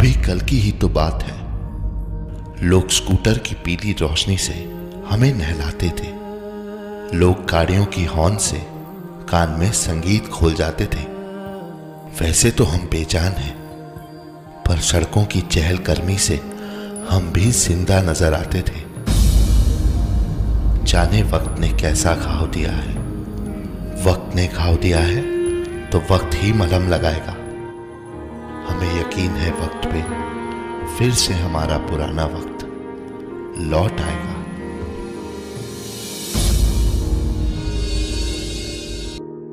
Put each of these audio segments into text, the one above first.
अभी कल की ही तो बात है। लोग स्कूटर की पीली रोशनी से हमें नहलाते थे। लोग गाड़ियों की हॉर्न से कान में संगीत खोल जाते थे। वैसे तो हम बेजान हैं, पर सड़कों की चहलकर्मी से हम भी ज़िंदा नज़र आते थे। जाने वक्त ने कैसा घाव दिया है। वक्त ने घाव दिया है तो वक्त ही मलहम लगाएगा। हमें यकीन है वक्त पे, फिर से हमारा पुराना वक्त लौट आएगा।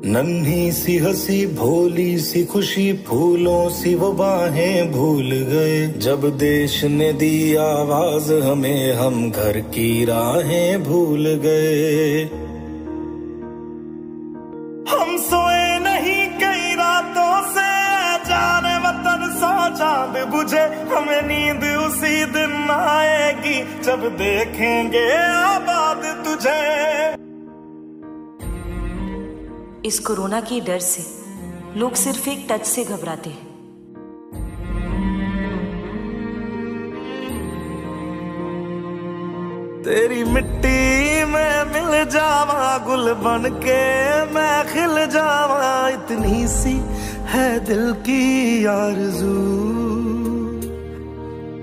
नन्ही सी हँसी, भोली सी खुशी, फूलों सी वो बाहें भूल गए। जब देश ने दी आवाज़, हमें हम घर की राहें भूल गए। बुझे हमें नींद उसी दिन आएगी जब देखेंगे आबाद तुझे। इस कोरोना के डर से लोग सिर्फ़ एक टच से घबराते हैं। तेरी मिट्टी में मिल जावा गुल बन के मैं खिल जावा इतनी सी है दिल की आरज़ू।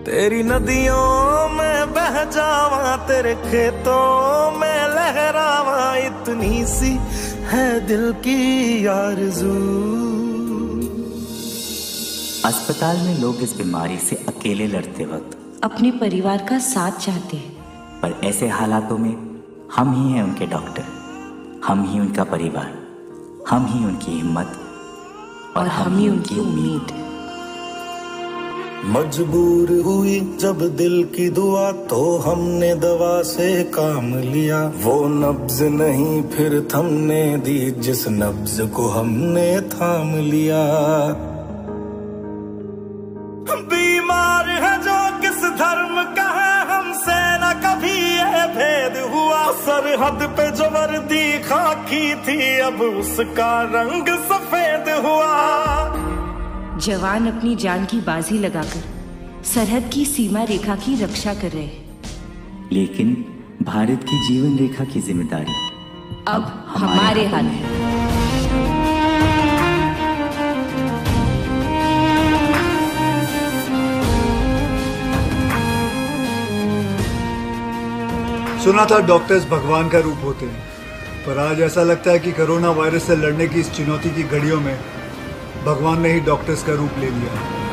तेरी नदियों में बह जावा तेरे खेतों में लहरावा। इतनी सी है दिल की आरज़ू। अस्पताल में लोग इस बीमारी से अकेले लड़ते वक्त अपने परिवार का साथ चाहते हैं। पर ऐसे हालातों में हम ही हैं उनके डॉक्टर। हम ही उनका परिवार। हम ही उनकी हिम्मत। और और हम हम ही उनकी उम्मीद, उम्मीद। मजबूर हुई जब दिल की दुआ तो हमने दवा से काम लिया। वो नब्ज नहीं, फिर थमने दी, जिस नब्ज को हमने थाम लिया। बीमार है जो किस धर्म का है, हमसे न कभी ये भेद हुआ। सरहद पे जो वर्दी खाकी थी, अब उसका रंग सफ़ेद हुआ। जवान अपनी जान की बाजी लगाकर सरहद की सीमा रेखा की रक्षा कर रहे हैं। लेकिन भारत की जीवन रेखा की ज़िम्मेदारी अब हमारे हाथ है। सुना था डॉक्टर्स भगवान का रूप होते हैं पर आज ऐसा लगता है कि कोरोना वायरस से लड़ने की इस चुनौती की घड़ियों में भगवान ने ही डॉक्टर्स का रूप ले लिया।